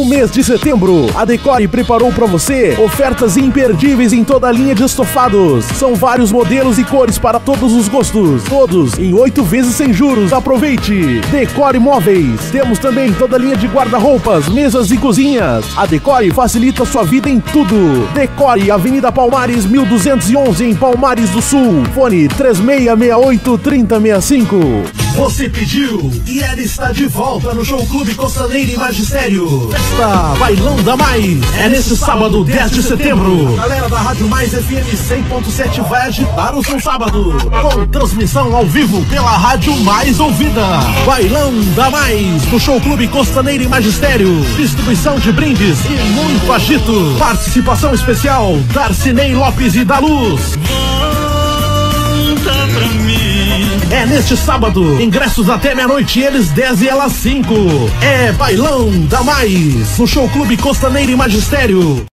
novo mês de setembro, a Decore preparou para você ofertas imperdíveis em toda a linha de estofados. São vários modelos e cores para todos os gostos, todos em oito vezes sem juros. Aproveite! Decore Móveis. Temos também toda a linha de guarda-roupas, mesas e cozinhas. A Decore facilita sua vida em tudo. Decore Avenida Palmares 1211 em Palmares do Sul. Fone 3668 3065. Você pediu e ela está de volta no Show Clube Costaneira e Magistério. Festa da Mais é nesse sábado 10 de setembro. Galera da Rádio Mais FM 100.7 vai agitar o seu sábado. Com transmissão ao vivo pela Rádio Mais Ouvida. Bailão da Mais no Show Clube Costaneira e Magistério. Distribuição de brindes e muito agito. Participação especial Darcinei Lopes e da Luz. É neste sábado. Ingressos até meia-noite, eles 10 e elas 5. É Bailão da Mais, no Show Clube Costaneira e Magistério.